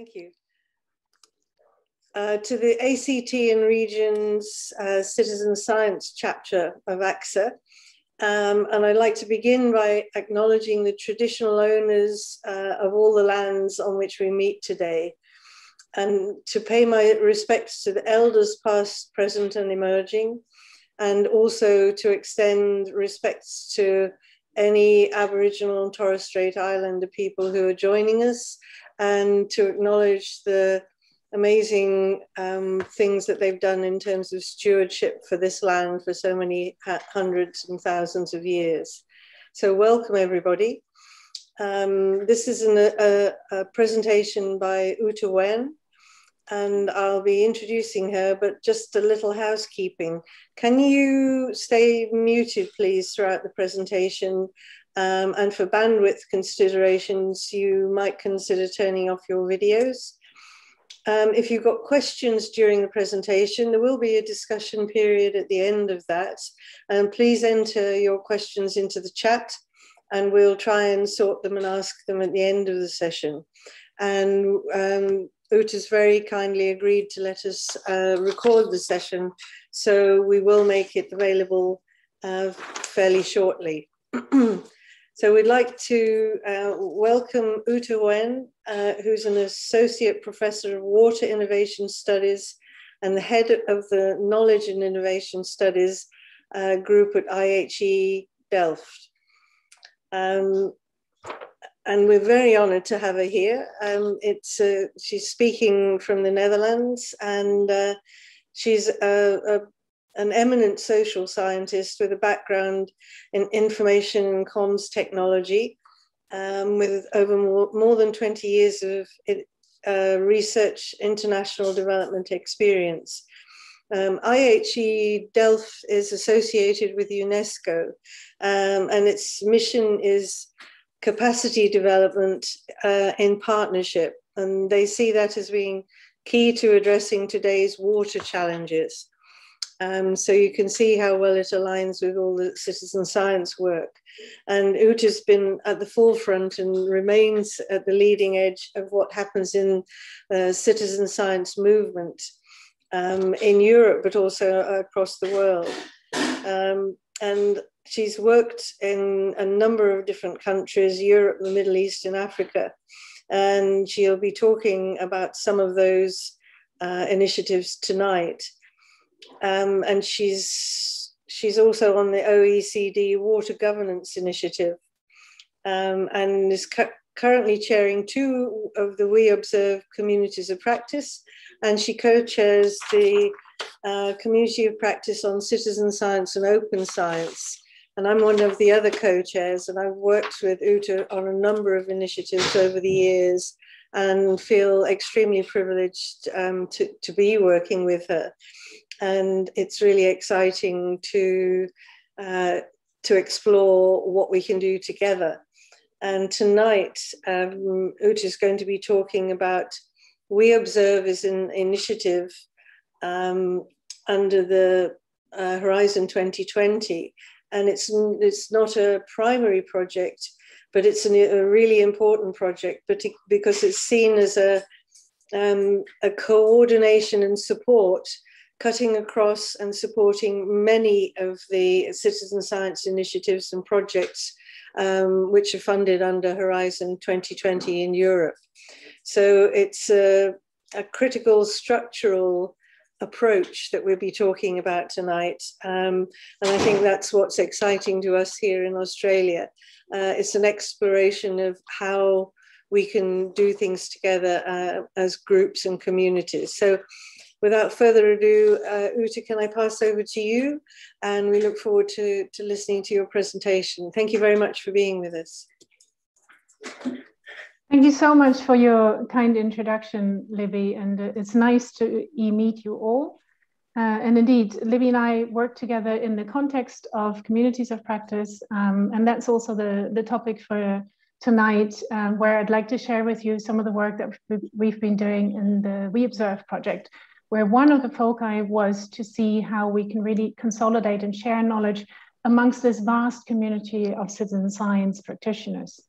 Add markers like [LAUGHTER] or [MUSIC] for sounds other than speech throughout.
thank you. Uh, to the ACT and Regions uh, Citizen Science chapter of ACSA. Um, and I'd like to begin by acknowledging the traditional owners uh, of all the lands on which we meet today, and to pay my respects to the elders past, present, and emerging, and also to extend respects to any Aboriginal and Torres Strait Islander people who are joining us, and to acknowledge the amazing um, things that they've done in terms of stewardship for this land for so many hundreds and thousands of years. So welcome everybody. Um, this is an, a, a, presentation by Uta Wehn, and I'll be introducing her, but just a little housekeeping. Can you stay muted, please, throughout the presentation? Um, and for bandwidth considerations, you might consider turning off your videos. Um, if you've got questions during the presentation, there will be a discussion period at the end of that. And um, please enter your questions into the chat and we'll try and sort them and ask them at the end of the session. And um, Uta's very kindly agreed to let us uh, record the session, so we will make it available uh, fairly shortly. [CLEARS THROAT] So we'd like to uh, welcome Uta Wehn, uh, who's an Associate Professor of Water Innovation Studies and the head of the Knowledge and Innovation Studies uh, group at IHE Delft. Um, and we're very honored to have her here. Um, it's, uh, she's speaking from the Netherlands and uh, she's a, a an eminent social scientist with a background in information and comms technology, um, with over more, more, than 20 years of uh, research international development experience. Um, IHE Delft is associated with UNESCO, um, and its mission is capacity development uh, in partnership. And they see that as being key to addressing today's water challenges. Um, so you can see how well it aligns with all the citizen science work. And Uta's been at the forefront and remains at the leading edge of what happens in the citizen science movement um, in Europe, but also across the world. Um, and she's worked in a number of different countries, Europe, the Middle East, and Africa. And she'll be talking about some of those uh, initiatives tonight. Um, and she's she's also on the OECD Water Governance Initiative, um, and is cu currently chairing two of the WeObserve communities of practice, and she co-chairs the uh, community of practice on citizen science and open science. And I'm one of the other co-chairs, and I've worked with Uta on a number of initiatives over the years and feel extremely privileged um, to, to be working with her and it's really exciting to uh, to explore what we can do together. And tonight, um, Uta is going to be talking about WeObserve is an initiative um, under the uh, Horizon 2020, and it's it's not a primary project, but it's an, a really important project, because it's seen as a um, a coordination and support cutting across and supporting many of the citizen science initiatives and projects um, which are funded under Horizon 2020 in Europe. So it's a, a critical structural approach that we'll be talking about tonight. Um, and I think that's what's exciting to us here in Australia. Uh, it's an exploration of how we can do things together uh, as groups and communities. So without further ado, uh, Uta, can I pass over to you? And we look forward to, to listening to your presentation. Thank you very much for being with us. Thank you so much for your kind introduction, Libby. And uh, it's nice to meet you all. Uh, and indeed, Libby and I work together in the context of communities of practice. Um, and that's also the, the topic for tonight, um, where I'd like to share with you some of the work that we've been doing in the WeObserve project, where one of the foci was to see how we can really consolidate and share knowledge amongst this vast community of citizen science practitioners.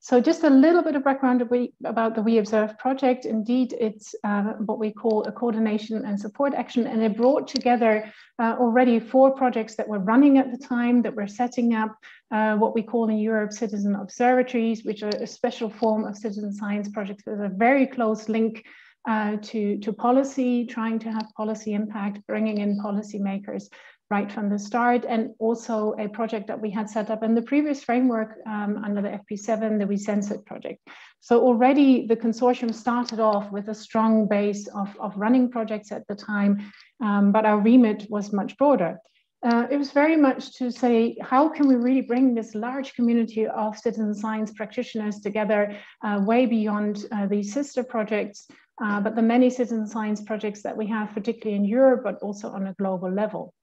So just a little bit of background about the WeObserve project. Indeed, it's uh, what we call a coordination and support action, and it brought together uh, already four projects that were running at the time that were setting up uh, what we call in Europe citizen observatories, which are a special form of citizen science projects with a very close link uh, to, to policy, trying to have policy impact, bringing in policymakers right from the start, and also a project that we had set up in the previous framework um, under the FP7, the WeSenseIt project. So already the consortium started off with a strong base of, of running projects at the time, um, but our remit was much broader. Uh, it was very much to say, how can we really bring this large community of citizen science practitioners together uh, way beyond uh, these sister projects, uh, but the many citizen science projects that we have, particularly in Europe, but also on a global level.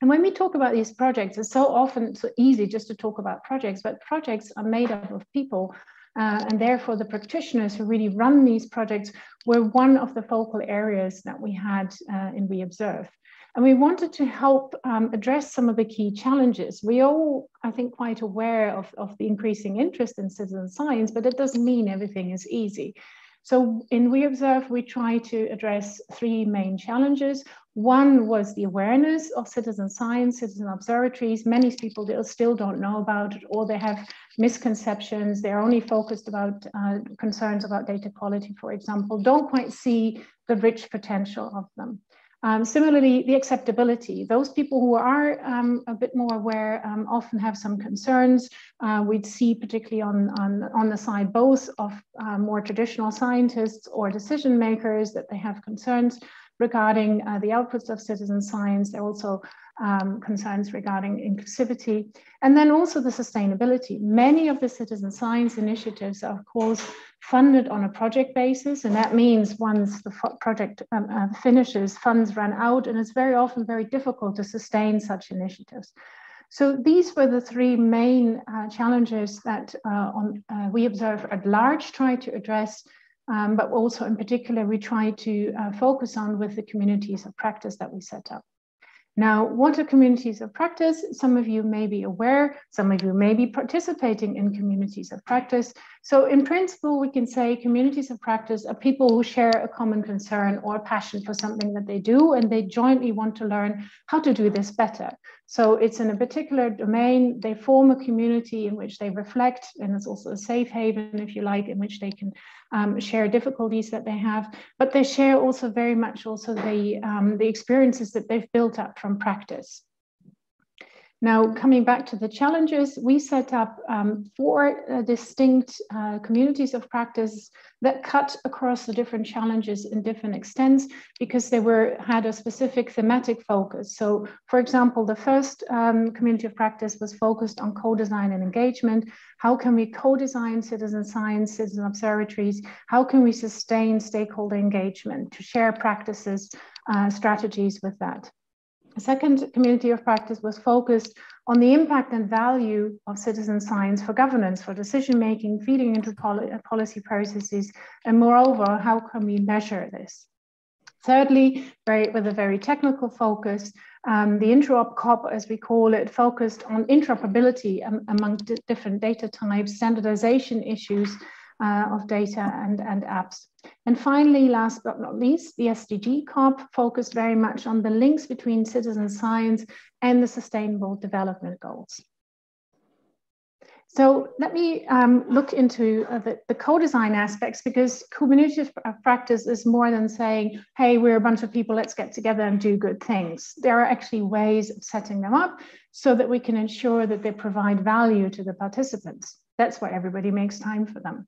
And when we talk about these projects, it's so often so easy just to talk about projects, but projects are made up of people. Uh, and therefore, the practitioners who really run these projects were one of the focal areas that we had uh, in WeObserve. And we wanted to help um, address some of the key challenges. We all, I think, quite aware of, of the increasing interest in citizen science, but it doesn't mean everything is easy. So in WeObserve, we try to address three main challenges. One was the awareness of citizen science, citizen observatories. Many people still don't know about it or they have misconceptions. They're only focused about uh, concerns about data quality, for example, don't quite see the rich potential of them. Um, similarly, the acceptability. Those people who are um, a bit more aware um, often have some concerns. Uh, we'd see particularly on, on, on the side both of uh, more traditional scientists or decision makers that they have concerns regarding uh, the outputs of citizen science. There are also um, concerns regarding inclusivity, and then also the sustainability. Many of the citizen science initiatives are, of course, funded on a project basis, and that means once the project um, uh, finishes, funds run out, and it's very often very difficult to sustain such initiatives. So these were the three main uh, challenges that uh, on, uh, WeObserve at large try to address um, but also in particular, we try to uh, focus on with the communities of practice that we set up. Now, what are communities of practice? Some of you may be aware, some of you may be participating in communities of practice. So in principle, we can say communities of practice are people who share a common concern or passion for something that they do, and they jointly want to learn how to do this better. So it's in a particular domain, they form a community in which they reflect, and it's also a safe haven, if you like, in which they can um, share difficulties that they have, but they share also very much also the, um, the experiences that they've built up from practice. Now, coming back to the challenges, we set up um, four uh, distinct uh, communities of practice that cut across the different challenges in different extents because they were had a specific thematic focus. So, for example, the first um, community of practice was focused on co-design and engagement. How can we co-design citizen science, citizen observatories? How can we sustain stakeholder engagement to share practices, uh, strategies with that? The second community of practice was focused on the impact and value of citizen science for governance, for decision making, feeding into poli policy processes, and moreover, how can we measure this? Thirdly, very, with a very technical focus, um, the interop COP, as we call it, focused on interoperability um, among different data types, standardization issues, uh, of data and, and apps. And finally, last but not least, the SDG COP focused very much on the links between citizen science and the Sustainable Development Goals. So let me um, look into uh, the, the co-design aspects because community of practice is more than saying, hey, we're a bunch of people, let's get together and do good things. There are actually ways of setting them up so that we can ensure that they provide value to the participants. That's why everybody makes time for them.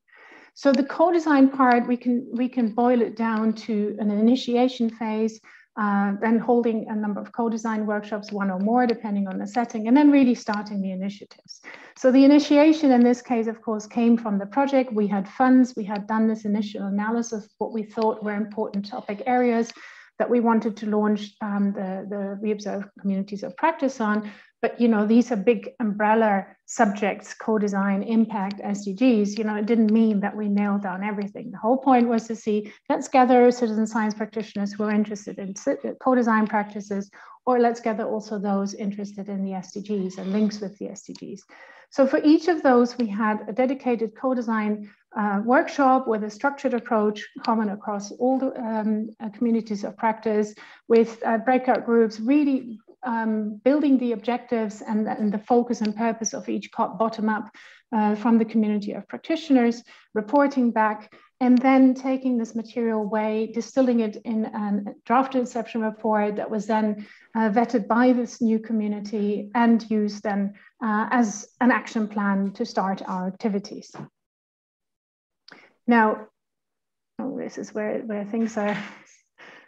So the co-design part, we can, we can boil it down to an initiation phase, uh, then holding a number of co-design workshops, one or more, depending on the setting, and then really starting the initiatives. So the initiation in this case, of course, came from the project. We had funds, we had done this initial analysis of what we thought were important topic areas that we wanted to launch um, the, the WeObserve communities of practice on. But you know, these are big umbrella subjects, co-design, impact, SDGs. You know, it didn't mean that we nailed down everything. The whole point was to see, let's gather citizen science practitioners who are interested in co-design practices, or let's gather also those interested in the SDGs and links with the SDGs. So for each of those, we had a dedicated co-design uh, workshop with a structured approach common across all the um, uh, communities of practice with uh, breakout groups, really um, building the objectives and, and, the focus and purpose of each COP bottom up uh, from the community of practitioners, reporting back, and then taking this material away, distilling it in a draft inception report that was then uh, vetted by this new community and used then uh, as an action plan to start our activities. Now, oh, this is where, where things are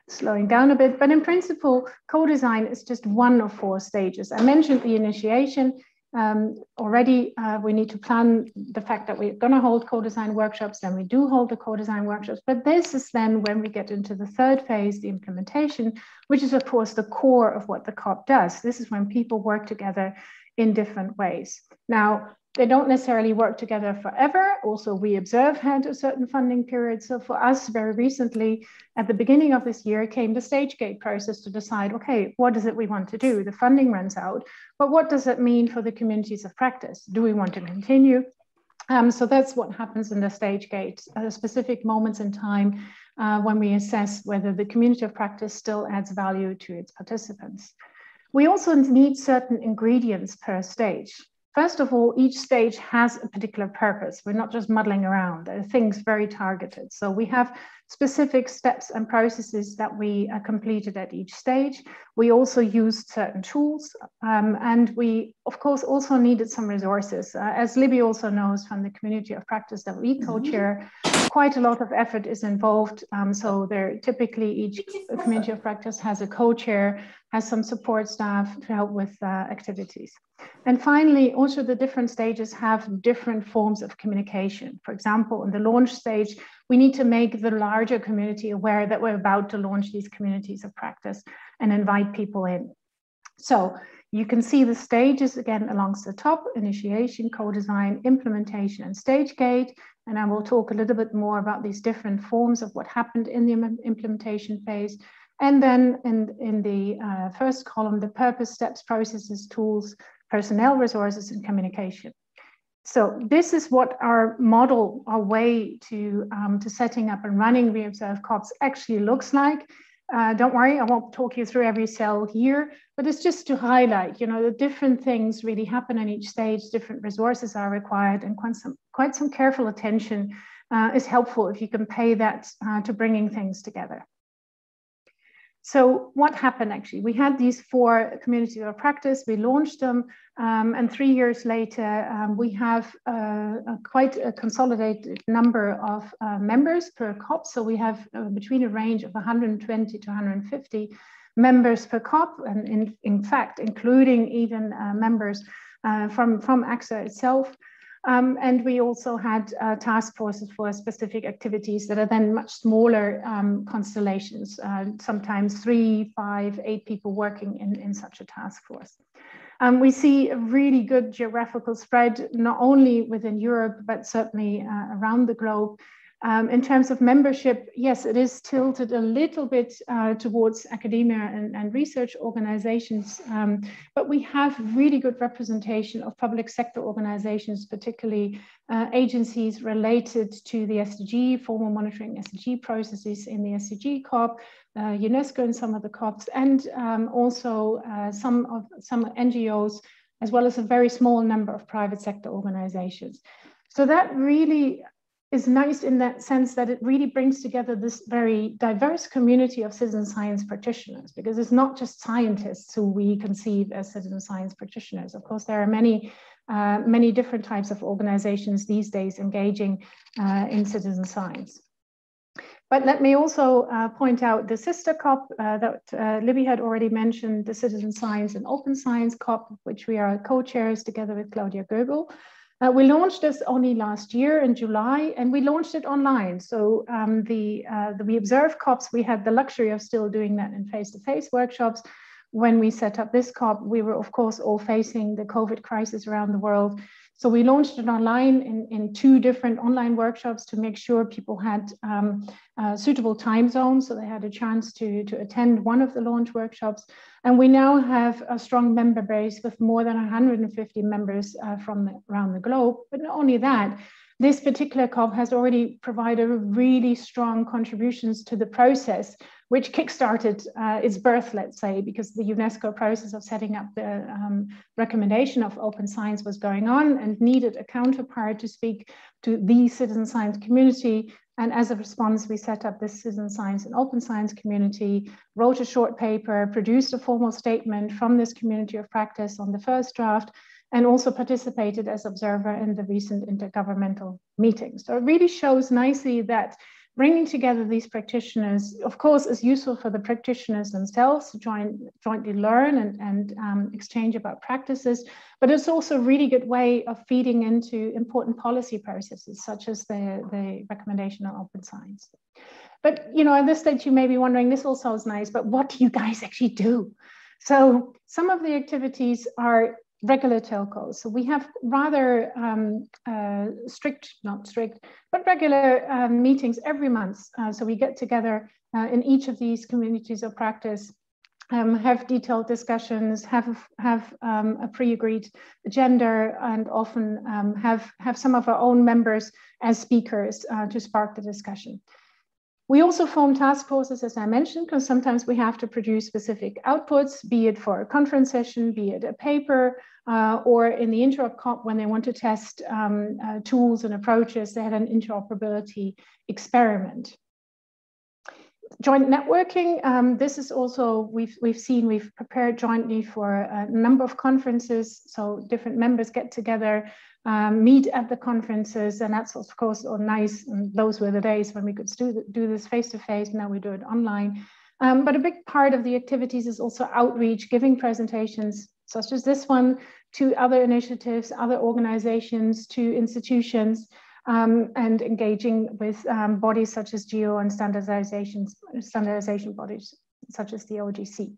slowing down a bit, but in principle, co-design is just one of four stages. I mentioned the initiation. Um, already, uh, we need to plan the fact that we're going to hold co-design workshops, then we do hold the co-design workshops. But this is then when we get into the third phase, the implementation, which is of course the core of what the COP does. This is when people work together in different ways. Now, they don't necessarily work together forever. Also, WeObserve had a certain funding period. So for us, very recently, at the beginning of this year, came the stage gate process to decide, okay, what is it we want to do? The funding runs out, but what does it mean for the communities of practice? Do we want to continue? Um, so that's what happens in the stage gate, uh, specific moments in time uh, when we assess whether the community of practice still adds value to its participants. We also need certain ingredients per stage. First of all, each stage has a particular purpose. We're not just muddling around. There are things very targeted. So we have specific steps and processes that we uh, completed at each stage. We also used certain tools. Um, and we, of course, also needed some resources. Uh, as Libby also knows from the community of practice that we co-chair, quite a lot of effort is involved. Um, so there typically each community of practice has a co-chair, has some support staff to help with uh, activities. And finally, also the different stages have different forms of communication. For example, in the launch stage, we need to make the larger community aware that we're about to launch these communities of practice and invite people in. So you can see the stages again along the top, initiation, co-design, implementation, and stage gate. And I will talk a little bit more about these different forms of what happened in the implementation phase. And then in, in the uh, first column, the purpose, steps, processes, tools, personnel resources and communication. So this is what our model, our way to, um, to setting up and running WeObserve COPs actually looks like. Uh, don't worry, I won't talk you through every cell here, but it's just to highlight, you know, the different things really happen in each stage, different resources are required and quite some, quite some careful attention uh, is helpful if you can pay that uh, to bringing things together. So what happened actually? We had these four communities of practice, we launched them, um, and three years later, um, we have uh, a quite a consolidated number of uh, members per COP. So we have uh, between a range of 120 to 150 members per COP, and in, in fact, including even uh, members uh, from, from ACSA itself. Um, and we also had uh, task forces for specific activities that are then much smaller um, constellations, uh, sometimes three, five, eight people working in, in such a task force. Um, we see a really good geographical spread, not only within Europe, but certainly uh, around the globe. Um, in terms of membership, yes, it is tilted a little bit uh, towards academia and, and research organizations, um, but we have really good representation of public sector organizations, particularly uh, agencies related to the SDG, formal monitoring SDG processes in the SDG COP, uh, UNESCO and some of the COPs, and um, also uh, some of some NGOs, as well as a very small number of private sector organizations. So that really is nice in that sense that it really brings together this very diverse community of citizen science practitioners, because it's not just scientists who we conceive as citizen science practitioners. Of course, there are many, uh, many different types of organizations these days engaging uh, in citizen science. But let me also uh, point out the sister COP uh, that uh, Libby had already mentioned, the Citizen Science and Open Science COP, which we are co-chairs together with Claudia Goebel. Uh, we launched this only last year in July, and we launched it online. So um, the, uh, the, WeObserve COPs. We had the luxury of still doing that in face-to-face -face workshops. when we set up this COP, we were, of course, all facing the COVID crisis around the world. So we launched it online in, in two different online workshops to make sure people had um, uh, suitable time zones. So they had a chance to, to attend one of the launch workshops. And we now have a strong member base with more than 150 members uh, from the, around the globe. But not only that, this particular COP has already provided really strong contributions to the process, which kickstarted uh, its birth, let's say, because the UNESCO process of setting up the um, recommendation of open science was going on and needed a counterpart to speak to the citizen science community. And as a response, we set up this citizen science and open science community, wrote a short paper, produced a formal statement from this community of practice on the first draft, and also participated as observer in the recent intergovernmental meetings. So it really shows nicely that bringing together these practitioners, of course, is useful for the practitioners themselves to join, jointly learn and, and um, exchange about practices, but it's also a really good way of feeding into important policy processes, such as the, the recommendation on open science. But, you know, at this stage, you may be wondering, this all sounds nice, but what do you guys [LAUGHS] actually do? So some of the activities are regular telcos. So we have rather um, uh, strict, not strict, but regular um, meetings every month. Uh, so we get together uh, in each of these communities of practice, um, have detailed discussions, have have um, a pre-agreed agenda, and often um, have have some of our own members as speakers uh, to spark the discussion. We also form task forces, as I mentioned, because sometimes we have to produce specific outputs, be it for a conference session, be it a paper, uh, or in the interop COP when they want to test um, uh, tools and approaches, they had an interoperability experiment. Joint networking, um, this is also, we've, we've seen, we've prepared jointly for a number of conferences. So different members get together, um, meet at the conferences, and that's of course all nice. And those were the days when we could do, do this face to face. Now we do it online. Um, but a big part of the activities is also outreach, giving presentations, such as this one, to other initiatives, other organizations, to institutions, um, and engaging with um, bodies such as GEO and standardization, standardization bodies such as the OGC.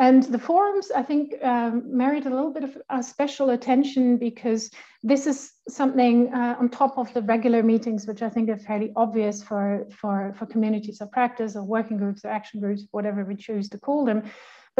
And the forums, I think, um, merit a little bit of special attention because this is something uh, on top of the regular meetings, which I think are fairly obvious for, for, for communities of practice or working groups or action groups, whatever we choose to call them.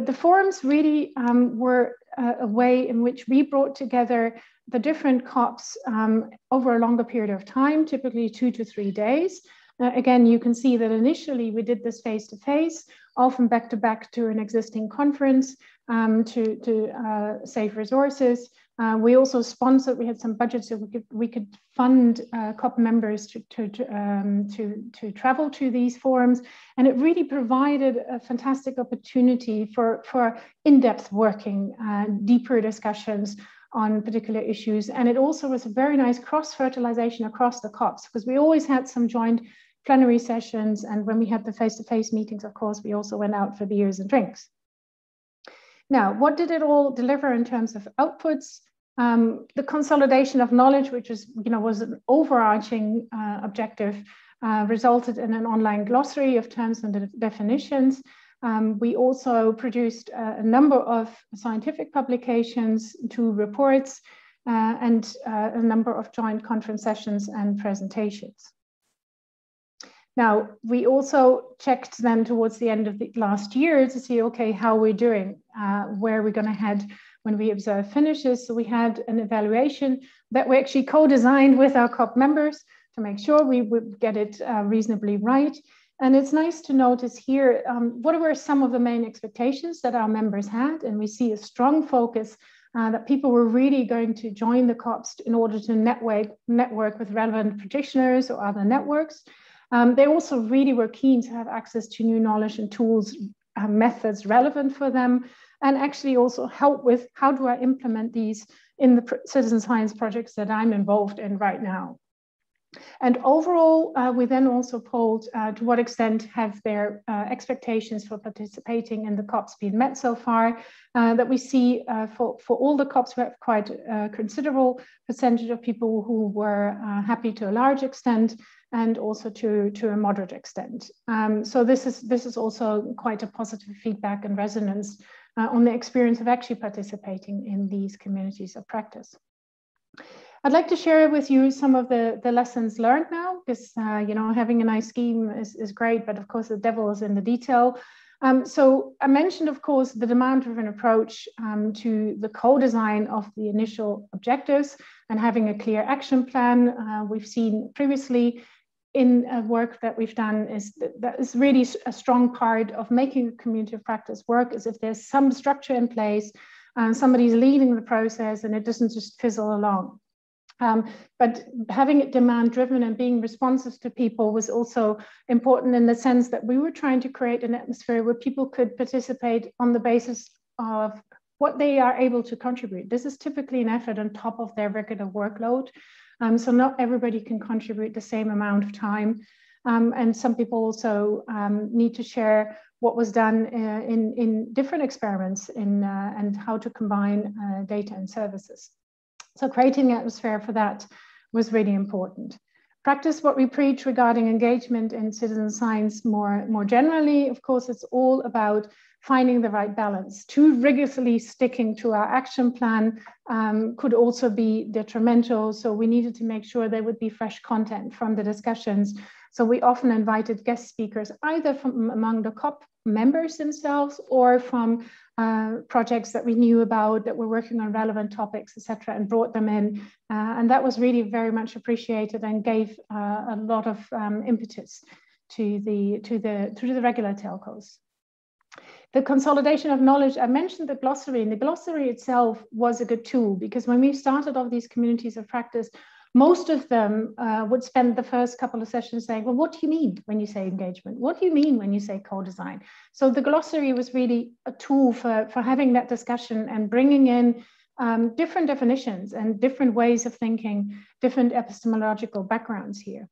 But the forums really um, were a, a, way in which we brought together the different COPs um, over a longer period of time, typically two to three days. Uh, again, you can see that initially we did this face to face, often back to back to an existing conference um, to, to uh, save resources. Uh, we also sponsored, we had some budgets so we could, we could fund uh, COP members to, to, to, um, to, to travel to these forums. And it really provided a fantastic opportunity for, for in-depth working, uh, deeper discussions on particular issues. And it also was a very nice cross-fertilization across the COPs because we always had some joint plenary sessions. And when we had the face-to-face -face meetings, of course, we also went out for beers and drinks. Now, what did it all deliver in terms of outputs? Um, the consolidation of knowledge, which you know, was an overarching uh, objective, uh, resulted in an online glossary of terms and de definitions. Um, we also produced uh, a number of scientific publications, two reports, uh, and uh, a number of joint conference sessions and presentations. Now, we also checked then towards the end of the last year to see, okay, how we're doing, where we're going to head when WeObserve finishes. So we had an evaluation that we actually co-designed with our COP members to make sure we would get it uh, reasonably right. And it's nice to notice here, um, what were some of the main expectations that our members had? And we see a strong focus uh, that people were really going to join the COPs in order to network, network with relevant practitioners or other networks. Um, they also really were keen to have access to new knowledge and tools, uh, methods relevant for them, and actually also help with how do I implement these in the citizen science projects that I'm involved in right now. And overall, uh, we then also polled uh, to what extent have their uh, expectations for participating in the COPs been met so far, uh, that we see uh, for, for all the COPs, we have quite a considerable percentage of people who were uh, happy to a large extent and also to, to a moderate extent. Um, so this is, this is also quite a positive feedback and resonance on the experience of actually participating in these communities of practice. I'd like to share with you some of the, the lessons learned now, because uh, you know having a nice scheme is, is great, but of course the devil is in the detail. Um, so I mentioned, of course, the demand-driven approach um, to the co-design of the initial objectives and having a clear action plan. Uh, we've seen previously in work that we've done is that, is really a strong part of making a community of practice work is if there's some structure in place and somebody's leading the process and it doesn't just fizzle along. Um, but having it demand driven and being responsive to people was also important in the sense that we were trying to create an atmosphere where people could participate on the basis of what they are able to contribute. This is typically an effort on top of their regular workload. Um, so not everybody can contribute the same amount of time. Um, and some people also um, need to share what was done uh, in, in different experiments in, uh, and how to combine uh, data and services. So creating an atmosphere for that was really important. Practice what we preach regarding engagement in citizen science more, more generally. Of course, it's all about finding the right balance. Too rigorously sticking to our action plan um, could also be detrimental. So we needed to make sure there would be fresh content from the discussions. So we often invited guest speakers either from among the COP members themselves or from uh, projects that we knew about that were working on relevant topics, etc., and brought them in. Uh, and that was really very much appreciated and gave uh, a lot of um, impetus to the to the to the regular telcos. The consolidation of knowledge, I mentioned the glossary, and the glossary itself was a good tool because when we started off these communities of practice, most of them uh, would spend the first couple of sessions saying, well, what do you mean when you say engagement? What do you mean when you say co-design? So the glossary was really a tool for, for having that discussion and bringing in um, different definitions and different ways of thinking, different epistemological backgrounds here.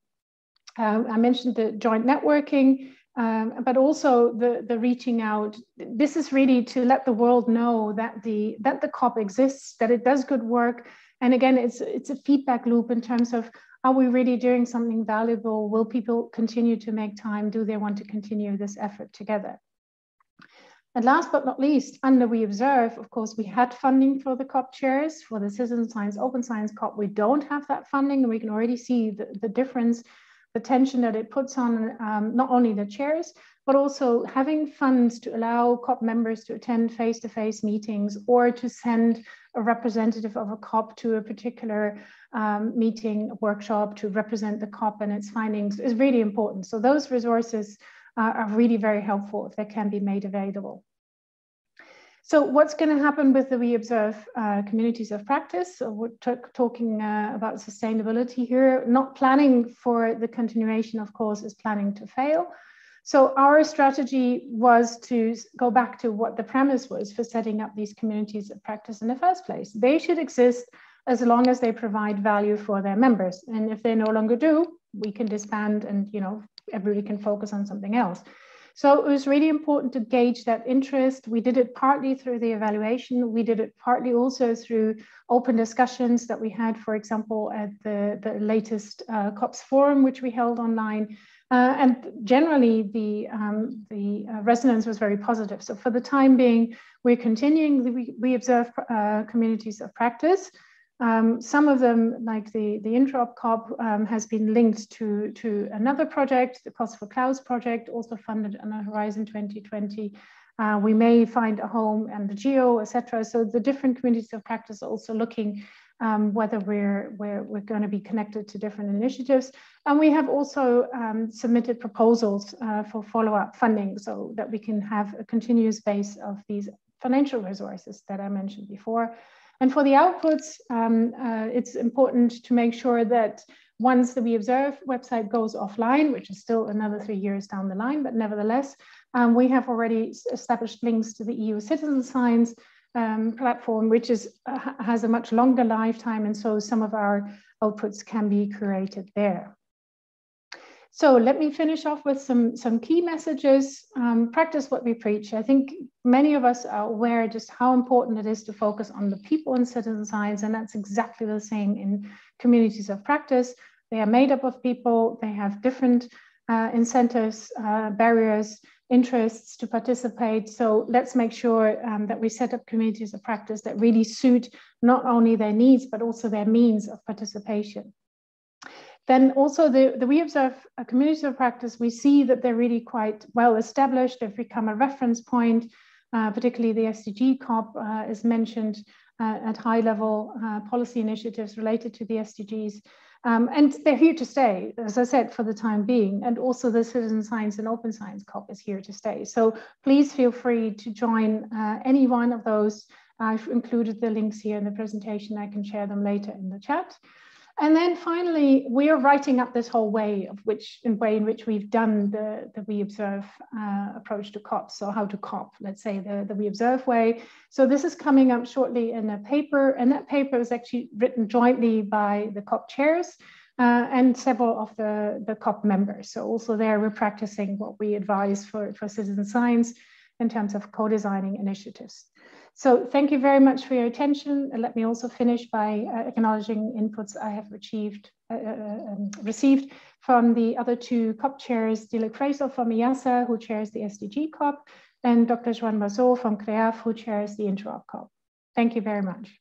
Uh, I mentioned the joint networking, um, but also the, the reaching out. This is really to let the world know that the, that the COP exists, that it does good work, and again, it's, it's a feedback loop in terms of are we really doing something valuable? Will people continue to make time? Do they want to continue this effort together? And last but not least, under WeObserve, of course, we had funding for the COP chairs. For the Citizen Science Open Science COP, we don't have that funding, and we can already see the, the difference, the tension that it puts on um, not only the chairs, but also having funds to allow COP members to attend face-to-face -face meetings or to send a representative of a COP to a particular um, meeting, workshop to represent the COP and its findings is really important. So those resources uh, are really very helpful if they can be made available. So what's going to happen with the WeObserve uh, communities of practice? So we're talking uh, about sustainability here. Not planning for the continuation, of course, is planning to fail. So our strategy was to go back to what the premise was for setting up these communities of practice in the first place. They should exist as long as they provide value for their members. And if they no longer do, we can disband and you know everybody can focus on something else. So it was really important to gauge that interest. We did it partly through the evaluation. We did it partly also through open discussions that we had, for example, at the, the latest uh, COPS forum, which we held online, uh, and generally, the, um, the uh, resonance was very positive. So for the time being, we're continuing, we, WeObserve uh, communities of practice. Um, some of them, like the, the Interop COP, um, has been linked to, to another project, the Cost for Clouds project, also funded under Horizon 2020. Uh, we may find a home and the GEO, etc. So the different communities of practice are also looking um, whether we're, we're, we're going to be connected to different initiatives. And we have also um, submitted proposals uh, for follow-up funding so that we can have a continuous base of these financial resources that I mentioned before. And for the outputs, um, uh, it's important to make sure that once the WeObserve website goes offline, which is still another three years down the line, but nevertheless, um, we have already established links to the EU citizen science um, platform, which is uh, has a much longer lifetime. And so some of our outputs can be created there. So let me finish off with some, some key messages. Um, practice what we preach. I think many of us are aware just how important it is to focus on the people in citizen science, and that's exactly the same in communities of practice. They are made up of people, they have different uh, incentives, uh, barriers, interests to participate. So let's make sure um, that we set up communities of practice that really suit not only their needs, but also their means of participation. Then also the, the WeObserve a community of practice, we see that they're really quite well established. They've become a reference point, uh, particularly the SDG COP uh, is mentioned uh, at high level uh, policy initiatives related to the SDGs. Um, and they're here to stay, as I said, for the time being. And also the Citizen Science and Open Science COP is here to stay. So please feel free to join uh, any one of those. I've included the links here in the presentation. I can share them later in the chat. And then finally, we are writing up this whole way of which in way in which we've done the, the WeObserve uh, approach to COPs, So how to COP, let's say the, the WeObserve way. So this is coming up shortly in a paper, and that paper is actually written jointly by the COP chairs uh, and several of the, the COP members. So also there we're practicing what we advise for, for citizen science in terms of co-designing initiatives. So thank you very much for your attention. And let me also finish by uh, acknowledging inputs I have achieved, uh, uh um, received from the other two COP chairs, Dilek Fraisl from IIASA, who chairs the SDG COP, and Dr. Joan Masó from CREAF, who chairs the Interop COP. Thank you very much.